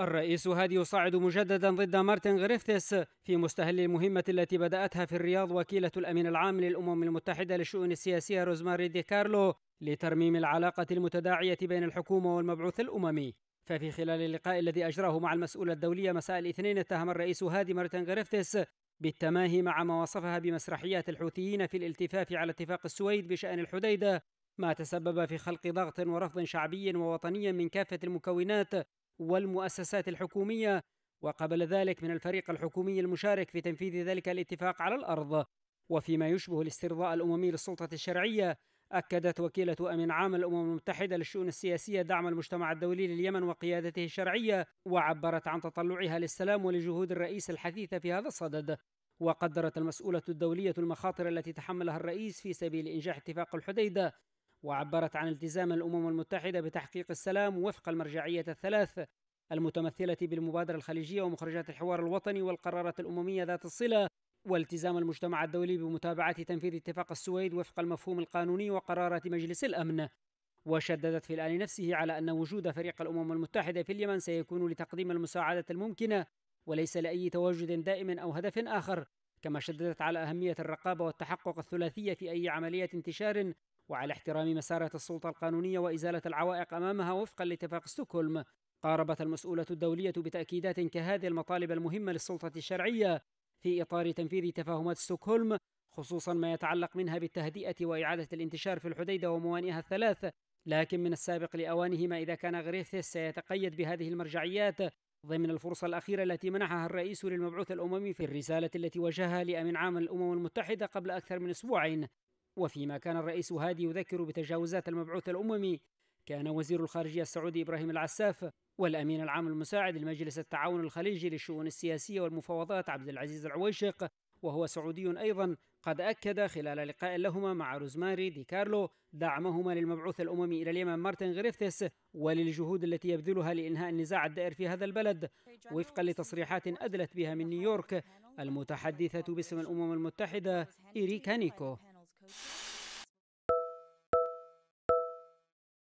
الرئيس هادي يصعد مجددا ضد مارتن غريفتس في مستهل المهمة التي بدأتها في الرياض وكيلة الأمين العام للأمم المتحدة للشؤون السياسية روزماري دي كارلو لترميم العلاقة المتداعية بين الحكومة والمبعوث الأممي. ففي خلال اللقاء الذي أجراه مع المسؤولة الدولية مساء الاثنين اتهم الرئيس هادي مارتن غريفتس بالتماهي مع ما وصفها بمسرحيات الحوثيين في الالتفاف على اتفاق السويد بشأن الحديدة ما تسبب في خلق ضغط ورفض شعبي ووطني من كافة المكونات والمؤسسات الحكومية وقبل ذلك من الفريق الحكومي المشارك في تنفيذ ذلك الاتفاق على الأرض. وفيما يشبه الاسترضاء الأممي للسلطة الشرعية أكدت وكيلة أمين عام الأمم المتحدة للشؤون السياسية دعم المجتمع الدولي لليمن وقيادته الشرعية وعبرت عن تطلعها للسلام ولجهود الرئيس الحثيثة في هذا الصدد. وقدرت المسؤولة الدولية المخاطر التي تحملها الرئيس في سبيل إنجاح اتفاق الحديدة. وعبرت عن التزام الأمم المتحدة بتحقيق السلام وفق المرجعية الثلاث المتمثلة بالمبادرة الخليجية ومخرجات الحوار الوطني والقرارات الأممية ذات الصلة والتزام المجتمع الدولي بمتابعة تنفيذ اتفاق السويد وفق المفهوم القانوني وقرارات مجلس الأمن. وشددت في الآن نفسه على أن وجود فريق الأمم المتحدة في اليمن سيكون لتقديم المساعدة الممكنة وليس لأي تواجد دائم أو هدف آخر كما شددت على أهمية الرقابة والتحقق الثلاثية في أي عملية انتشار وعلى احترام مسارة السلطة القانونية وإزالة العوائق أمامها وفقا لاتفاق ستوكهولم قاربت المسؤولة الدولية بتأكيدات كهذه المطالب المهمة للسلطة الشرعية في إطار تنفيذ تفاهمات ستوكهولم خصوصا ما يتعلق منها بالتهدئة وإعادة الانتشار في الحديدة وموانئها الثلاث. لكن من السابق لأوانه ما إذا كان غريثيس سيتقيد بهذه المرجعيات ضمن الفرصة الأخيرة التي منحها الرئيس للمبعوث الأممي في الرسالة التي وجهها لأمين عام الأمم المتحدة قبل أكثر من أسبوعين. وفيما كان الرئيس هادي يذكر بتجاوزات المبعوث الأممي كان وزير الخارجية السعودي إبراهيم العساف والأمين العام المساعد لمجلس التعاون الخليجي للشؤون السياسية والمفاوضات عبد العزيز العويشق وهو سعودي أيضا قد أكد خلال لقاء لهما مع روزماري دي كارلو دعمهما للمبعوث الأممي إلى اليمن مارتن غريفتس وللجهود التي يبذلها لإنهاء النزاع الدائر في هذا البلد. وفقا لتصريحات أدلت بها من نيويورك المتحدثة باسم الأمم المتحدة إيريكا نيكو. Okay.